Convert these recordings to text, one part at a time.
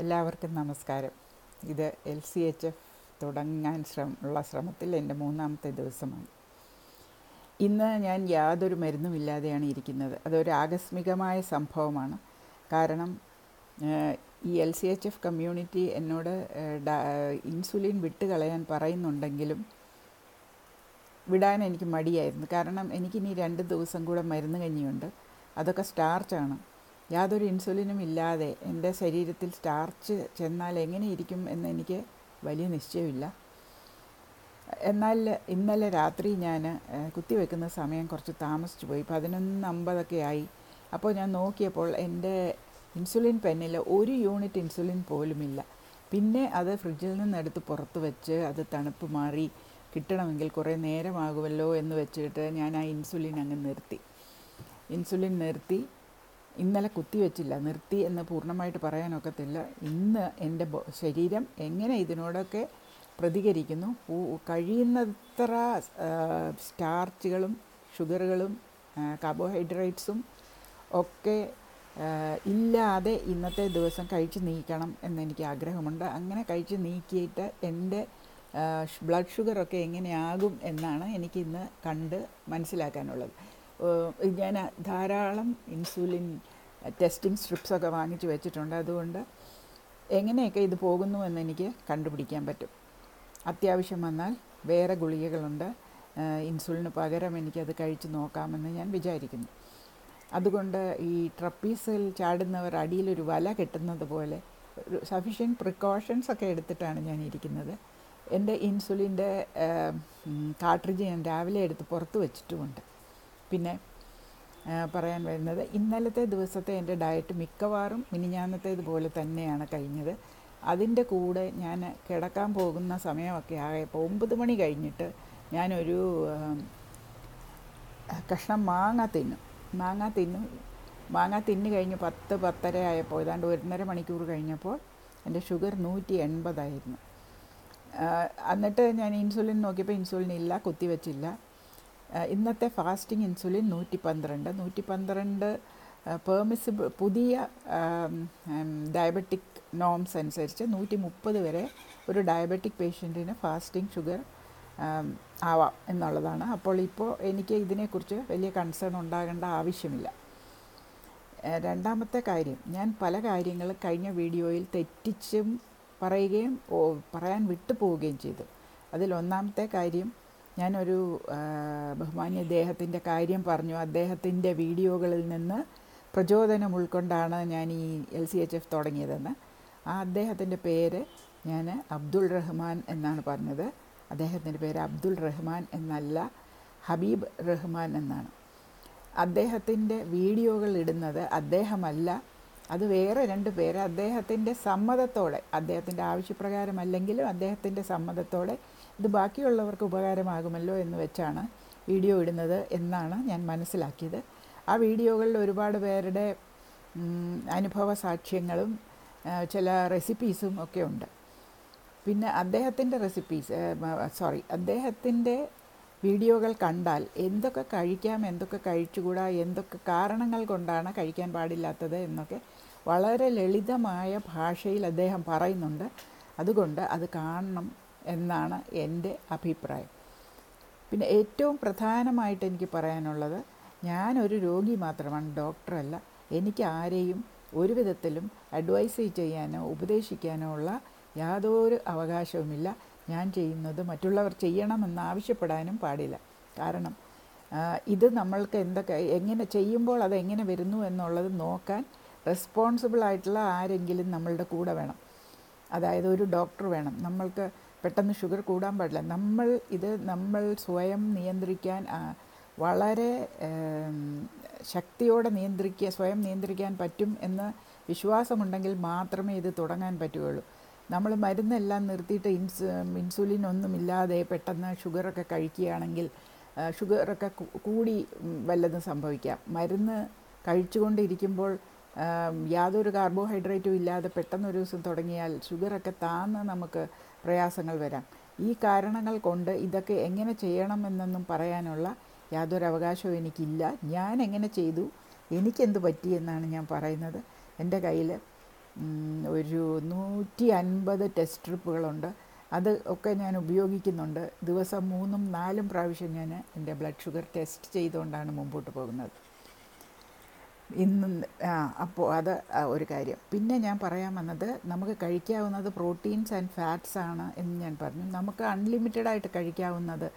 എല്ലാവർക്കും നമസ്കാരം. ഇത് എൽ സി എച്ച് എഫ് തുടങ്ങാൻ ശ്രമ ഉള്ള ശ്രമത്തിൽ എന്റെ മൂന്നാമത്തെ ദിവസമാണ്. ഇന്ന് ഞാൻ യാതൊരു മരുന്നുമില്ലാതെയാണ് ഇരിക്കുന്നത്. അതൊരു ആകസ്മികമായ സംഭവമാണ്. കാരണം ഈ L C H F community എന്നോട് ഇൻസുലിൻ വിട്ട് കളയാൻ പറയുന്നുണ്ടെങ്കിലും വിടാൻ എനിക്ക് മടിയായിരുന്നു. കാരണം എനിക്കിനി രണ്ട് ദിവസം കൂടെ മരുന്ന് കഞ്ഞിയുണ്ട്. അതൊക്കെ സ്റ്റാർച്ചാണ്. യാതൊരു ഇൻസുലിനും ഇല്ലാതെ എന്റെ ശരീരത്തിൽ സ്റ്റാർച്ച് ചെന്നാൽ എങ്ങനെ ഇരിക്കും എന്ന് എനിക്ക് വലിയ നിശ്ചയമില്ല. എന്നാൽ ഇന്നലെ രാത്രി ഞാൻ കുത്തിവെക്കുന്ന സമയം കുറച്ച് താമസിച്ചു പോയി. പതിനൊന്ന് അമ്പതൊക്കെ ആയി. അപ്പോൾ ഞാൻ നോക്കിയപ്പോൾ എന്റെ ഇൻസുലിൻ പെന്നിൽ ഒരു യൂണിറ്റ് ഇൻസുലിൻ പോലുമില്ല. പിന്നെ അത് ഫ്രിഡ്ജിൽ നിന്നെടുത്ത് പുറത്ത് വെച്ച് അത് തണുപ്പ് മാറി കിട്ടണമെങ്കിൽ കുറേ നേരമാകുമല്ലോ എന്ന് വെച്ചിട്ട് ഞാൻ ആ ഇൻസുലിൻ അങ്ങ് നിർത്തി. ഇൻസുലിൻ നിർത്തി. ഇന്നലെ കുത്തിവെച്ചില്ല നിർത്തി എന്ന് പൂർണമായിട്ട് പറയാനൊക്കത്തില്ല. ഇന്ന് എന്റെ ശരീരം എങ്ങനെ ഇതിനോടൊക്കെ പ്രതികരിക്കുന്നു? കഴിയുന്നത്ര സ്റ്റാർച്ചുകളും ഷുഗറുകളും കാർബോഹൈഡ്രേറ്റ്സും ഒക്കെ ഇല്ലാതെ ഇന്നത്തെ ദിവസം കഴിച്ച് നീക്കണം എന്നെനിക്ക് ആഗ്രഹമുണ്ട്. അങ്ങനെ കഴിച്ച് നീക്കിയിട്ട് എന്റെ ബ്ലഡ് ഷുഗറൊക്കെ എങ്ങനെയാകും എന്നാണ് എനിക്കിന്ന് കണ്ട് മനസ്സിലാക്കാനുള്ളത്. ഞാൻ ധാരാളം ഇൻസുലിൻ ടെസ്റ്റിംഗ് സ്ട്രിപ്സൊക്കെ വാങ്ങിച്ച് വെച്ചിട്ടുണ്ട്. അതുകൊണ്ട് എങ്ങനെയൊക്കെ ഇത് പോകുന്നു എന്ന് എനിക്ക് കണ്ടുപിടിക്കാൻ പറ്റും. അത്യാവശ്യം വന്നാൽ വേറെ ഗുളികകളുണ്ട്. ഇൻസുലിന് പകരം എനിക്കത് കഴിച്ച് നോക്കാമെന്ന് ഞാൻ വിചാരിക്കുന്നു. അതുകൊണ്ട് ഈ ട്രപ്പീസിൽ ചാടുന്നവർ അടിയിലൊരു വല കെട്ടുന്നത് പോലെ ഒരു സഫീഷ്യന്റ് പ്രിക്കോഷൻസ് ഒക്കെ എടുത്തിട്ടാണ് ഞാൻ ഇരിക്കുന്നത്. എന്റെ ഇൻസുലിന്റെ കാട്രിജ് ഞാൻ രാവിലെ എടുത്ത് പുറത്ത് വെച്ചിട്ടുമുണ്ട്. പിന്നെ പറയാൻ വരുന്നത് ഇന്നലത്തെ ദിവസത്തെ എന്റെ ഡയറ്റ് മിക്കവാറും മിനിഞ്ഞാന്നത്തേതുപോലെ തന്നെയാണ് കഴിഞ്ഞത്. അതിന്റെ കൂടെ ഞാൻ കിടക്കാൻ പോകുന്ന സമയമൊക്കെ ആയപ്പോൾ ഒമ്പത് മണി കഴിഞ്ഞിട്ട് ഞാനൊരു കഷ്ണം മാങ്ങ തിന്നു. മാങ്ങ തിന്നു. മാങ്ങ തിന്നു കഴിഞ്ഞ് പത്ത് പത്തര ആയപ്പോൾ ഏതാണ്ട് ഒന്നര മണിക്കൂർ കഴിഞ്ഞപ്പോൾ എന്റെ ഷുഗർ നൂറ്റി എൺപതായിരുന്നു. എന്നിട്ട് ഞാൻ ഇൻസുലിൻ നോക്കിയപ്പോൾ ഇൻസുലിൻ ഇല്ല കുത്തിവെച്ചില്ല. ഇന്നത്തെ ഫാസ്റ്റിംഗ് ഇൻസുലിൻ നൂറ്റി പന്ത്രണ്ട് നൂറ്റി പന്ത്രണ്ട് പെർമിസിബിൾ പുതിയ ഡയബറ്റിക് നോംസ് അനുസരിച്ച് നൂറ്റി മുപ്പത് വരെ ഒരു ഡയബറ്റിക് പേഷ്യന്റിന് ഫാസ്റ്റിംഗ് ഷുഗർ ആവാം എന്നുള്ളതാണ്. അപ്പോൾ ഇപ്പോൾ എനിക്ക് ഇതിനെക്കുറിച്ച് വലിയ കൺസേൺ ഉണ്ടാകേണ്ട ആവശ്യമില്ല. രണ്ടാമത്തെ കാര്യം ഞാൻ പല കാര്യങ്ങളും കഴിഞ്ഞ വീഡിയോയിൽ തെറ്റിച്ചും പറയുകയും പറയാൻ വിട്ടു പോവുകയും ചെയ്തു അതിലൊന്നാമത്തെ കാര്യം ഞാനൊരു ബഹുമാന്യ അദ്ദേഹത്തിന്റെ കാര്യം പറഞ്ഞു. അദ്ദേഹത്തിന്റെ വീഡിയോകളിൽ നിന്ന് പ്രചോദനം ഉൾക്കൊണ്ടാണ് ഞാൻ ഈ എൽ സി എച്ച് എഫ് തുടങ്ങിയതെന്ന്. ആ അദ്ദേഹത്തിന്റെ പേര് ഞാൻ അബ്ദുൾ റഹ്മാൻ എന്നാണ് പറഞ്ഞത്. അദ്ദേഹത്തിന്റെ പേര് അബ്ദുൾ റഹ്മാൻ എന്നല്ല ഹബീബ് റഹ്മാൻ എന്നാണ്. അദ്ദേഹത്തിന്റെ വീഡിയോകൾ ഇടുന്നത് അദ്ദേഹമല്ല. അത് വേറെ രണ്ട് പേര്. അദ്ദേഹത്തിന്റെ സമ്മതത്തോടെ അദ്ദേഹത്തിന്റെ ആവശ്യപ്രകാരമല്ലെങ്കിലും അദ്ദേഹത്തിന്റെ സമ്മതത്തോടെ ഇത് ബാക്കിയുള്ളവർക്ക് ഉപകാരമാകുമല്ലോ എന്ന് വെച്ചാണ് വീഡിയോ ഇടുന്നത് എന്നാണ് ഞാൻ മനസ്സിലാക്കിയത്. ആ വീഡിയോകളിൽ ഒരുപാട് പേരുടെ അനുഭവ സാക്ഷ്യങ്ങളും ചില റെസിപ്പീസും ഒക്കെ ഉണ്ട്. പിന്നെ അദ്ദേഹത്തിന്റെ റെസിപ്പീസ് സോറി അദ്ദേഹത്തിന്റെ വീഡിയോകൾ കണ്ടാൽ എന്തൊക്കെ കഴിക്കാം എന്തൊക്കെ കഴിച്ചുകൂടാ എന്തൊക്കെ കാരണങ്ങൾ കൊണ്ടാണ് കഴിക്കാൻ പാടില്ലാത്തത് എന്നൊക്കെ വളരെ ലളിതമായ ഭാഷയിൽ അദ്ദേഹം പറയുന്നുണ്ട്. അതുകൊണ്ട് അത് കാണണം. എന്നാണ് എന്റെ അഭിപ്രായം. പിന്നെ ഏറ്റവും പ്രധാനമായിട്ട് എനിക്ക് പറയാനുള്ളത് ഞാനൊരു രോഗി മാത്രമാണ് ഡോക്ടറല്ല. എനിക്ക് ആരെയും ഒരു വിധത്തിലും അഡ്വൈസ് ചെയ്യാനോ ഉപദേശിക്കാനോ ഉള്ള യാതൊരു അവകാശവുമില്ല. ഞാൻ ചെയ്യുന്നത് മറ്റുള്ളവർ ചെയ്യണമെന്ന് ആവശ്യപ്പെടാനും പാടില്ല. കാരണം ഇത് നമ്മൾക്ക് എന്തൊക്കെ എങ്ങനെ ചെയ്യുമ്പോൾ അത് എങ്ങനെ വരുന്നു എന്നുള്ളത് നോക്കാൻ റെസ്പോൺസിബിൾ ആയിട്ടുള്ള ആരെങ്കിലും നമ്മളുടെ കൂടെ വേണം. അതായത് ഒരു ഡോക്ടർ വേണം. നമ്മൾക്ക് പെട്ടെന്ന് ഷുഗർ കൂടാൻ പാടില്ല. നമ്മൾ ഇത് നമ്മൾ സ്വയം നിയന്ത്രിക്കാൻ വളരെ ശക്തിയോടെ നിയന്ത്രിക്കുക സ്വയം നിയന്ത്രിക്കാൻ പറ്റും എന്ന് വിശ്വാസമുണ്ടെങ്കിൽ മാത്രമേ ഇത് തുടങ്ങാൻ പറ്റുകയുള്ളൂ. നമ്മൾ മരുന്നെല്ലാം നിർത്തിയിട്ട് ഇൻസ് ഇൻസുലിൻ ഒന്നുമില്ലാതെ പെട്ടെന്ന് ഷുഗറൊക്കെ കഴിക്കുകയാണെങ്കിൽ ഷുഗറൊക്കെ കൂടി വല്ലതും സംഭവിക്കാം. മരുന്ന് കഴിച്ചുകൊണ്ടിരിക്കുമ്പോൾ യാതൊരു കാർബോഹൈഡ്രേറ്റും ഇല്ലാതെ പെട്ടെന്ന് ഒരു ദിവസം തുടങ്ങിയാൽ ഷുഗറൊക്കെ താന്ന് നമുക്ക് പ്രയാസങ്ങൾ വരാം. ഈ കാരണങ്ങൾ കൊണ്ട് ഇതൊക്കെ എങ്ങനെ ചെയ്യണമെന്നൊന്നും പറയാനുള്ള യാതൊരു അവകാശവും എനിക്കില്ല. ഞാൻ എങ്ങനെ ചെയ്തു? എനിക്കെന്ത് പറ്റി എന്നാണ് ഞാൻ പറയുന്നത്. എന്റെ കയ്യിൽ ഒരു നൂറ്റി അൻപത് ടെസ്റ്റ് സ്ട്രിപ്പുകളുണ്ട് അത് ഒക്കെ ഞാൻ ഉപയോഗിക്കുന്നുണ്ട്. ദിവസം മൂന്നും നാലും പ്രാവശ്യം ഞാൻ എന്റെ ബ്ലഡ് ഷുഗർ ടെസ്റ്റ് ചെയ്തുകൊണ്ടാണ് മുമ്പോട്ട് പോകുന്നത്. ഇന്ന് അപ്പോൾ അത് ഒരു കാര്യം. പിന്നെ ഞാൻ പറയാൻ വന്നത് നമുക്ക് കഴിക്കാവുന്നത് പ്രോട്ടീൻസ് ആൻഡ് ഫാറ്റ്സ് ആണ് എന്ന് ഞാൻ പറഞ്ഞു. നമുക്ക് അൺലിമിറ്റഡ് ആയിട്ട് കഴിക്കാവുന്നത്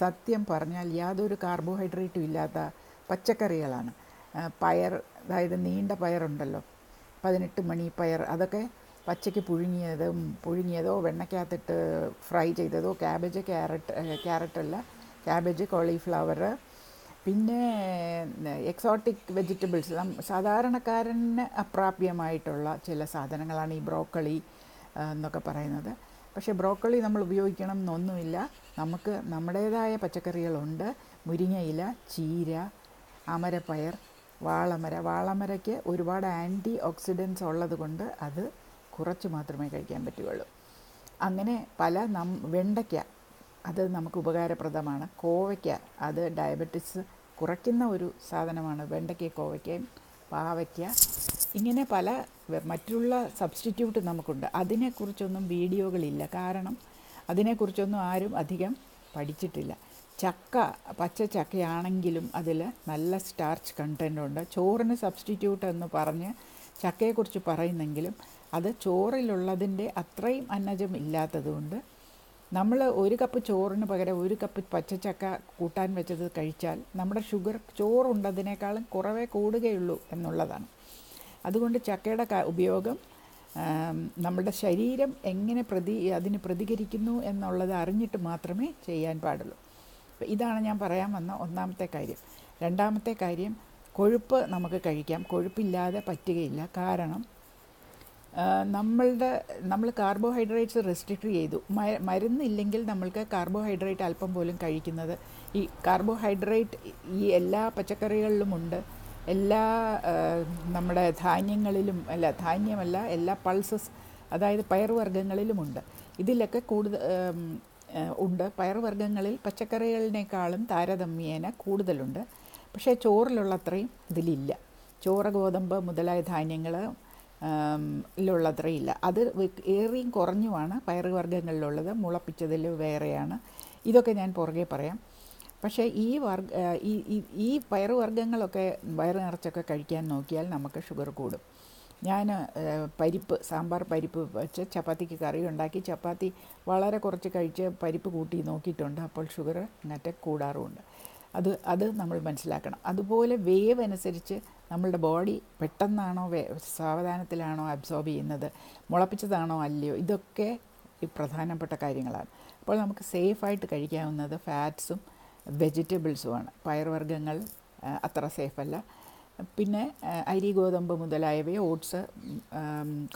സത്യം പറഞ്ഞാൽ യാതൊരു കാർബോഹൈഡ്രേറ്റും ഇല്ലാത്ത പച്ചക്കറികളാണ്. പയർ അതായത് നീണ്ട പയറുണ്ടല്ലോ. പതിനെട്ട് മണി പയർ അതൊക്കെ പച്ചയ്ക്ക് പുഴുങ്ങിയതും പുഴുങ്ങിയതോ വെണ്ണയ്ക്കകത്തിട്ട് ഫ്രൈ ചെയ്തതോ ക്യാബേജ് ക്യാരറ്റ് ക്യാരറ്റല്ല ക്യാബേജ് കോളിഫ്ലവർ പിന്നെ എക്സോട്ടിക് വെജിറ്റബിൾസ് സാധാരണക്കാരന് അപ്രാപ്യമായിട്ടുള്ള ചില സാധനങ്ങളാണ് ഈ ബ്രോക്കളി എന്നൊക്കെ പറയുന്നത്. പക്ഷേ ബ്രോക്കളി നമ്മൾ ഉപയോഗിക്കണം എന്നൊന്നുമില്ല. നമുക്ക് നമ്മുടേതായ പച്ചക്കറികളുണ്ട്. മുരിങ്ങയില ചീര അമരപ്പയർ വാളമര. വാളമരയ്ക്ക് ഒരുപാട് ആന്റി ഓക്സിഡൻസ് ഉള്ളത് കൊണ്ട് അത് കുറച്ച് മാത്രമേ കഴിക്കാൻ പറ്റുകയുള്ളൂ. അങ്ങനെ പല നം വെണ്ടയ്ക്ക അത് നമുക്ക് ഉപകാരപ്രദമാണ്. കോവയ്ക്ക അത് ഡയബറ്റിസ് കുറയ്ക്കുന്ന ഒരു സാധനമാണ്. വെണ്ടയ്ക്ക കോവയ്ക്കയും പാവയ്ക്ക. ഇങ്ങനെ പല മറ്റുള്ള സബ്സ്റ്റിറ്റ്യൂട്ട് നമുക്കുണ്ട്. അതിനെക്കുറിച്ചൊന്നും വീഡിയോകളില്ല. കാരണം അതിനെക്കുറിച്ചൊന്നും ആരും അധികം പഠിച്ചിട്ടില്ല. ചക്ക പച്ച ചക്കയാണെങ്കിലും അതിൽ നല്ല സ്റ്റാർച്ച് കണ്ടന്റ് ഉണ്ട്. ചോറിന് സബ്സ്റ്റിറ്റ്യൂട്ട് എന്ന് പറഞ്ഞ് ചക്കയെക്കുറിച്ച് പറയുന്നെങ്കിലും അത് ചോറിലുള്ളതിന്റെ അത്രയും അന്നജം ഇല്ലാത്തതുകൊണ്ട് നമ്മൾ ഒരു കപ്പ് ചോറിന് പകരം ഒരു കപ്പ് പച്ചച്ചക്ക കൂട്ടാൻ വെച്ചത് കഴിച്ചാൽ നമ്മുടെ ഷുഗർ ചോറുണ്ടതിനേക്കാളും കുറവേ കൂടുകയുള്ളൂ എന്നുള്ളതാണ്. അതുകൊണ്ട് ചക്കയുടെ ഉപയോഗം നമ്മുടെ ശരീരം എങ്ങനെ പ്രതി അതിന് പ്രതികരിക്കുന്നു എന്നുള്ളത് അറിഞ്ഞിട്ട് മാത്രമേ ചെയ്യാൻ പാടുള്ളൂ. ഇതാണ് ഞാൻ പറയാൻ വന്ന ഒന്നാമത്തെ കാര്യം. രണ്ടാമത്തെ കാര്യം കൊഴുപ്പ് നമുക്ക് കഴിക്കാം. കൊഴുപ്പില്ലാതെ പറ്റുകയില്ല. കാരണം നമ്മളുടെ നമ്മൾ കാർബോഹൈഡ്രേറ്റ്സ് റെസ്ട്രിക്റ്റ് ചെയ്തു. മരുന്നില്ലെങ്കിൽ നമ്മൾക്ക് കാർബോഹൈഡ്രേറ്റ് അല്പം പോലും കഴിക്കുന്നത്. ഈ കാർബോഹൈഡ്രേറ്റ് ഈ എല്ലാ പച്ചക്കറികളിലുമുണ്ട്. എല്ലാ നമ്മുടെ ധാന്യങ്ങളിലും അല്ല ധാന്യമല്ല എല്ലാ പൾസസ് അതായത് പയറുവർഗങ്ങളിലുമുണ്ട്. ഇതിലൊക്കെ കൂടുതൽ ഉണ്ട്. പയറുവർഗങ്ങളിൽ പച്ചക്കറികളിനേക്കാളും താരതമ്യേന കൂടുതലുണ്ട്. പക്ഷേ ചോറിലുള്ള അത്രയും ഇതിലില്ല. ചോറ് ഗോതമ്പ് മുതലായ ധാന്യങ്ങൾ ലുള്ളത്രയില്ല. അത് ഏറിയും കുറഞ്ഞുമാണ്. പയറുവർഗങ്ങളിലുള്ളത് മുളപ്പിച്ചതിൽ വേറെയാണ്. ഇതൊക്കെ ഞാൻ പുറകെ പറയാം. പക്ഷേ ഈ വർഗ ഈ ഈ- പയറുവർഗങ്ങളൊക്കെ വയറ് നിറച്ചൊക്കെ കഴിക്കാൻ നോക്കിയാൽ നമുക്ക് ഷുഗർ കൂടും. ഞാൻ പരിപ്പ് സാമ്പാർ പരിപ്പ് വെച്ച് ചപ്പാത്തിക്ക് കറി ഉണ്ടാക്കി ചപ്പാത്തി വളരെ കുറച്ച് കഴിച്ച് പരിപ്പ് കൂട്ടി നോക്കിയിട്ടുണ്ട്. അപ്പോൾ ഷുഗർ അങ്ങറ്റ കൂടാറുമുണ്ട്. അത് അത് നമ്മൾ മനസ്സിലാക്കണം. അതുപോലെ വേവ് അനുസരിച്ച് നമ്മളുടെ ബോഡി പെട്ടെന്നാണോ വേ സാവധാനത്തിലാണോ അബ്സോർബ് ചെയ്യുന്നത് മുളപ്പിച്ചതാണോ അല്ലയോ ഇതൊക്കെ പ്രധാനപ്പെട്ട കാര്യങ്ങളാണ്. അപ്പോൾ നമുക്ക് സേഫായിട്ട് കഴിക്കാവുന്നത് ഫാറ്റ്സും വെജിറ്റബിൾസുമാണ്. പയർവർഗങ്ങൾ അത്ര സേഫല്ല. പിന്നെ അരി ഗോതമ്പ് മുതലായവയെ ഓട്സ്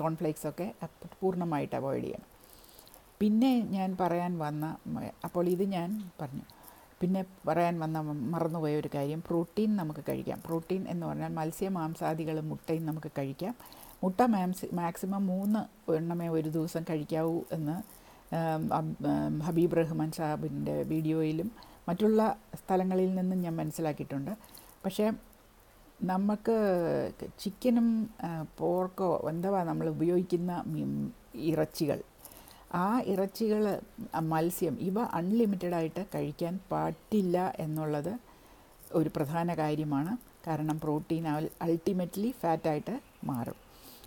കോൺഫ്ലേക്സൊക്കെ പൂർണമായിട്ട് അവോയ്ഡ് ചെയ്യണം. പിന്നെ ഞാൻ പറയാൻ വന്ന അപ്പോൾ ഇത് ഞാൻ പറഞ്ഞു. പിന്നെ പറയാൻ വന്ന മറന്നുപോയ ഒരു കാര്യം പ്രോട്ടീൻ നമുക്ക് കഴിക്കാം. പ്രോട്ടീൻ എന്ന് പറഞ്ഞാൽ മത്സ്യ മാംസാദികളും മുട്ടയും നമുക്ക് കഴിക്കാം. മുട്ട മാംസ് മാക്സിമം മൂന്ന് എണ്ണമേ ഒരു ദിവസം കഴിക്കാവൂ എന്ന് ഹബീബ് റഹ്മാൻ സാഹിബിന്റെ വീഡിയോയിലും മറ്റുള്ള സ്ഥലങ്ങളിൽ നിന്നും ഞാൻ മനസ്സിലാക്കിയിട്ടുണ്ട്. പക്ഷേ നമുക്ക് ചിക്കനും പോർക്കോ എന്തുവാ നമ്മൾ ഉപയോഗിക്കുന്ന ഇറച്ചികൾ ആ ഇറച്ചികൾ മത്സ്യം ഇവ അൺലിമിറ്റഡ് ആയിട്ട് കഴിക്കാൻ പാടില്ല എന്നുള്ളത് ഒരു പ്രധാന കാര്യമാണ്. കാരണം പ്രോട്ടീൻ അൾട്ടിമേറ്റ്ലി ഫാറ്റായിട്ട് മാറും.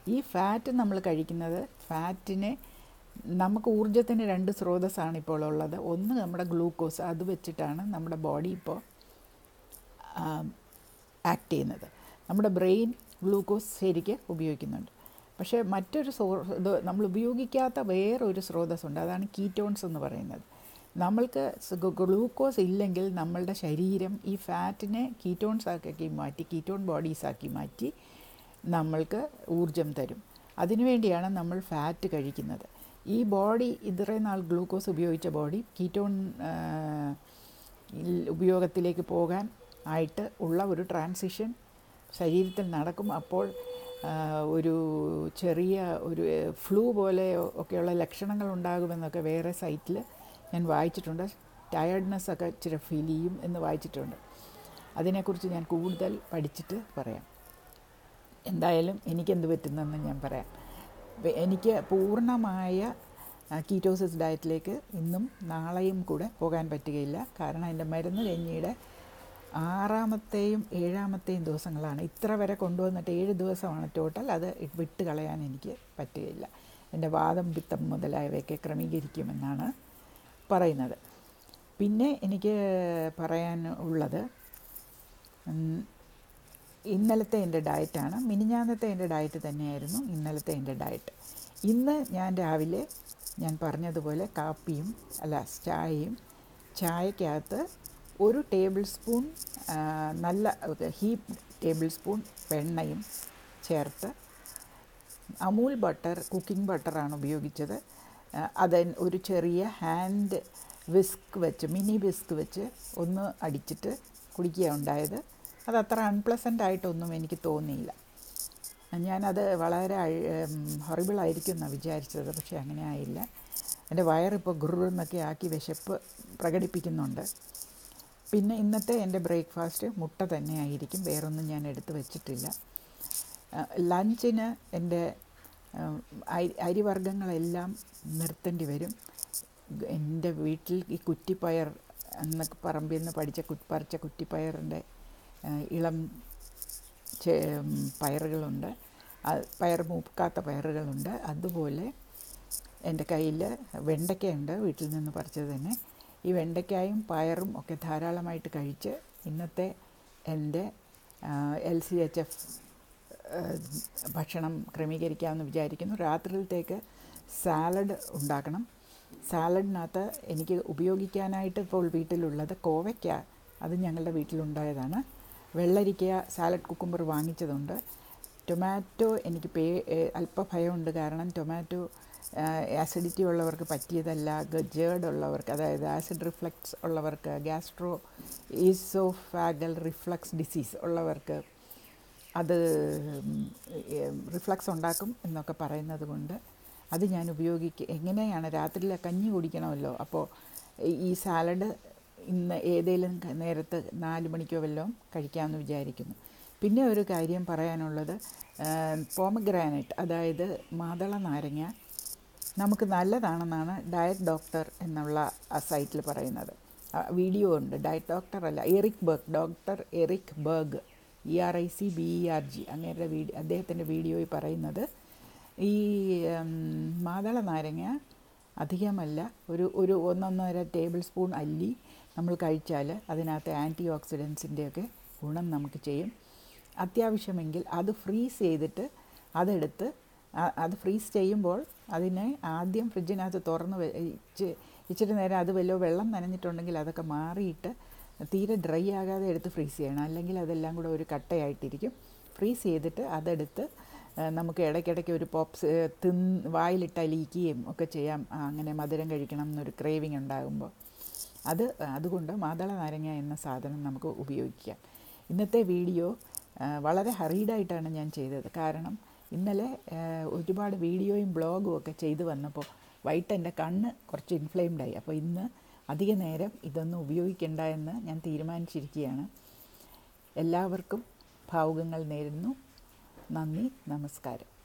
ഈ ഫാറ്റ് നമ്മൾ കഴിക്കുന്നത് ഫാറ്റിനെ നമുക്ക് ഊർജത്തിന് രണ്ട് സ്രോതസ്സാണ് ഇപ്പോൾ ഉള്ളത്. ഒന്ന് നമ്മുടെ ഗ്ലൂക്കോസ് അത് വെച്ചിട്ടാണ് നമ്മുടെ ബോഡി ഇപ്പോൾ ആക്ട് ചെയ്യുന്നത്. നമ്മുടെ ബ്രെയിൻ ഗ്ലൂക്കോസ് ശരിക്ക് ഉപയോഗിക്കുന്നുണ്ട്. പക്ഷേ മറ്റൊരു സോ ഇത് നമ്മൾ ഉപയോഗിക്കാത്ത വേറൊരു സ്രോതസ്സുണ്ട്. അതാണ് കീറ്റോൺസ് എന്ന് പറയുന്നത്. നമ്മൾക്ക് ഗ്ലൂക്കോസ് ഇല്ലെങ്കിൽ നമ്മളുടെ ശരീരം ഈ ഫാറ്റിനെ കീറ്റോൺസ് ആക്കി മാറ്റി കീറ്റോൺ ബോഡീസ് ആക്കി മാറ്റി നമ്മൾക്ക് ഊർജം തരും. അതിനുവേണ്ടിയാണ് നമ്മൾ ഫാറ്റ് കഴിക്കുന്നത്. ഈ ബോഡി ഇത്രയും നാൾ ഗ്ലൂക്കോസ് ഉപയോഗിച്ച ബോഡി കീറ്റോൺ ഉപയോഗത്തിലേക്ക് പോകാൻ ആയിട്ട് ഉള്ള ഒരു ട്രാൻസിഷൻ ശരീരത്തിൽ നടക്കും. അപ്പോൾ ഒരു ചെറിയ ഒരു ഫ്ലൂ പോലെ ഒക്കെയുള്ള ലക്ഷണങ്ങൾ ഉണ്ടാകുമെന്നൊക്കെ വേറെ സൈറ്റിൽ ഞാൻ വായിച്ചിട്ടുണ്ട്. ടയേർഡ്നെസ് ഒക്കെ ഇച്ചിരി ഫീൽ ചെയ്യും എന്ന് വായിച്ചിട്ടുണ്ട്. അതിനെക്കുറിച്ച് ഞാൻ കൂടുതൽ പഠിച്ചിട്ട് പറയാം. എന്തായാലും എനിക്കെന്ത് പറ്റുന്നെന്ന് ഞാൻ പറയാം. എനിക്ക് പൂർണമായ കീറ്റോസിസ് ഡയറ്റിലേക്ക് ഇന്നും നാളെയും കൂടെ പോകാൻ പറ്റുകയില്ല. കാരണം എന്റെ മരുന്ന് കഞ്ഞിയുടെ ആറാമത്തെയും ഏഴാമത്തെയും ദിവസങ്ങളാണ്. ഇത്ര വരെ കൊണ്ടുവന്നിട്ട് ഏഴ് ദിവസമാണ് ടോട്ടൽ അത് വിട്ട് കളയാൻ എനിക്ക് പറ്റുകയില്ല. എന്റെ വാദം പിത്തം മുതലായവയൊക്കെ ക്രമീകരിക്കുമെന്നാണ് പറയുന്നത്. പിന്നെ എനിക്ക് പറയാൻ ഉള്ളത് ഇന്നലത്തെ എന്റെ ഡയറ്റാണ് മിനിഞ്ഞാന്നത്തെ എന്റെ ഡയറ്റ് തന്നെയായിരുന്നു ഇന്നലത്തെ എന്റെ ഡയറ്റ് ഇന്ന് ഞാൻ രാവിലെ ഞാൻ പറഞ്ഞതുപോലെ കാപ്പിയും അല്ല ചായയും ചായക്കകത്ത് ഒരു ടേബിൾ സ്പൂൺ നല്ല ഹീപ്പ് ടേബിൾ സ്പൂൺ വെണ്ണയും ചേർത്ത് അമൂൽ ബട്ടർ കുക്കിംഗ് ബട്ടറാണ് ഉപയോഗിച്ചത്. അത് ഒരു ചെറിയ ഹാൻഡ് വിസ്ക് വെച്ച് മിനി വിസ്ക് വെച്ച് ഒന്ന് അടിച്ചിട്ട് കുടിക്കുക ഉണ്ടായത്. അത് അത്ര അൺപ്ലസന്റ് ആയിട്ടൊന്നും എനിക്ക് തോന്നിയില്ല. ഞാനത് വളരെ ഹൊറിബിളായിരിക്കും എന്നാണ് വിചാരിച്ചത് പക്ഷേ അങ്ങനെ ആയില്ല. എന്റെ വയറിപ്പോൾ ഗുറുന്നൊക്കെ ആക്കി വിശപ്പ് പ്രകടിപ്പിക്കുന്നുണ്ട്. പിന്നെ ഇന്നത്തെ എന്റെ ബ്രേക്ക്ഫാസ്റ്റ് മുട്ട തന്നെയായിരിക്കും വേറൊന്നും ഞാൻ എടുത്ത് വെച്ചിട്ടില്ല. ലഞ്ചിന് എന്റെ അരി അരിവർഗങ്ങളെല്ലാം നിർത്തേണ്ടി വരും. എന്റെ വീട്ടിൽ ഈ കുറ്റിപ്പയർ എന്നൊക്കെ പറമ്പിൽ നിന്ന് പഠിച്ച പറിച്ച കുറ്റിപ്പയറിന്റെ ഇളം പയറുകളുണ്ട്. പയർ മൂക്കാത്ത പയറുകളുണ്ട്. അതുപോലെ എന്റെ കയ്യിൽ വെണ്ടയ്ക്കയുണ്ട് വീട്ടിൽ നിന്ന് പറിച്ചത് തന്നെ. ഈ വെണ്ടയ്ക്കായും പയറും ഒക്കെ ധാരാളമായിട്ട് കഴിച്ച് ഇന്നത്തെ എന്റെ എൽ സി എച്ച് എഫ് ഭക്ഷണം ക്രമീകരിക്കാമെന്ന് വിചാരിക്കുന്നു. രാത്രിയിലത്തേക്ക് സാലഡ് ഉണ്ടാക്കണം. സാലഡിനകത്ത് എനിക്ക് ഉപയോഗിക്കാനായിട്ട് ഇപ്പോൾ വീട്ടിലുള്ളത് കോവയ്ക്ക. അത് ഞങ്ങളുടെ വീട്ടിലുണ്ടായതാണ്. വെള്ളരിക്ക സാലഡ് കുക്കുമ്പർ വാങ്ങിച്ചതുണ്ട്. ടൊമാറ്റോ എനിക്ക് പേ അല്പ ഭയമുണ്ട് കാരണം ടൊമാറ്റോ ആസിഡിറ്റി ഉള്ളവർക്ക് പറ്റിയതല്ല ഗജേർഡ് ഉള്ളവർക്ക് അതായത് ആസിഡ് റിഫ്ലക്സ് ഉള്ളവർക്ക് ഗ്യാസ്ട്രോ ഈസോഫാഗൽ റിഫ്ലക്സ് ഡിസീസ് ഉള്ളവർക്ക് അത് റിഫ്ലക്സ് ഉണ്ടാക്കും എന്നൊക്കെ പറയുന്നത് കൊണ്ട് അത് ഞാൻ ഉപയോഗിക്കുക എങ്ങനെയാണ് രാത്രിയിൽ കഞ്ഞി കുടിക്കണമല്ലോ? അപ്പോൾ ഈ സാലഡ് ഇന്ന് ഏതെങ്കിലും നേരത്ത് നാല് മണിക്കോ വല്ലതും കഴിക്കാമെന്ന് വിചാരിക്കുന്നു. പിന്നെ ഒരു കാര്യം പറയാനുള്ളത് പോമഗ്രാനൈറ്റ് അതായത് മാതള നാരങ്ങ നമുക്ക് നല്ലതാണെന്നാണ് ഡയറ്റ് ഡോക്ടർ എന്നുള്ള ആ സൈറ്റിൽ പറയുന്നത്. വീഡിയോ ഉണ്ട്. ഡയറ്റ് ഡോക്ടർ അല്ല Eric Berg doctor Eric Berg E R I C B E R G അങ്ങേരുടെ വീഡിയോ അദ്ദേഹത്തിന്റെ വീഡിയോയിൽ പറയുന്നത് ഈ മാതള നാരങ്ങ അധികമല്ല ഒരു ഒരു ഒന്നൊന്നര ടേബിൾ സ്പൂൺ അല്ലി നമ്മൾ കഴിച്ചാൽ അതിനകത്ത് ആന്റി ഓക്സിഡൻസിന്റെയൊക്കെ ഗുണം നമുക്ക് ചെയ്യും. അത്യാവശ്യമെങ്കിൽ അത് ഫ്രീസ് ചെയ്തിട്ട് അതെടുത്ത് അത് ഫ്രീസ് ചെയ്യുമ്പോൾ അതിനെ ആദ്യം ഫ്രിഡ്ജിനകത്ത് തുറന്ന് വെച്ച് ഇച്ചിരി നേരം അത് വല്ല വെള്ളം നനഞ്ഞിട്ടുണ്ടെങ്കിൽ അതൊക്കെ മാറിയിട്ട് തീരെ ഡ്രൈ ആകാതെ എടുത്ത് ഫ്രീസ് ചെയ്യണം. അല്ലെങ്കിൽ അതെല്ലാം കൂടെ ഒരു കട്ടയായിട്ടിരിക്കും. ഫ്രീസ് ചെയ്തിട്ട് അതെടുത്ത് നമുക്ക് ഇടയ്ക്കിടയ്ക്ക് ഒരു പോപ്സ് തിൻ വായിലിട്ട് അലിയിക്കുകയും ഒക്കെ ചെയ്യാം. അങ്ങനെ മധുരം കഴിക്കണം എന്നൊരു ക്രേവിങ് ഉണ്ടാകുമ്പോൾ. അത് അതുകൊണ്ട് മാതള നാരങ്ങ എന്ന സാധനം നമുക്ക് ഉപയോഗിക്കാം. ഇന്നത്തെ വീഡിയോ വളരെ ഹറീഡായിട്ടാണ് ഞാൻ ചെയ്തത്. കാരണം ഇന്നലെ ഒരുപാട് വീഡിയോയും ബ്ലോഗും ഒക്കെ ചെയ്തു വന്നപ്പോൾ വൈകിട്ട് എന്റെ കണ്ണ് കുറച്ച് ഇൻഫ്ലെയിംഡായി അപ്പോൾ ഇന്ന് അധിക നേരം ഇതൊന്നും ഉപയോഗിക്കേണ്ട എന്ന് ഞാൻ തീരുമാനിച്ചിരിക്കുകയാണ്. എല്ലാവർക്കും ഭാവുകങ്ങൾ നേരുന്നു. നന്ദി നമസ്കാരം.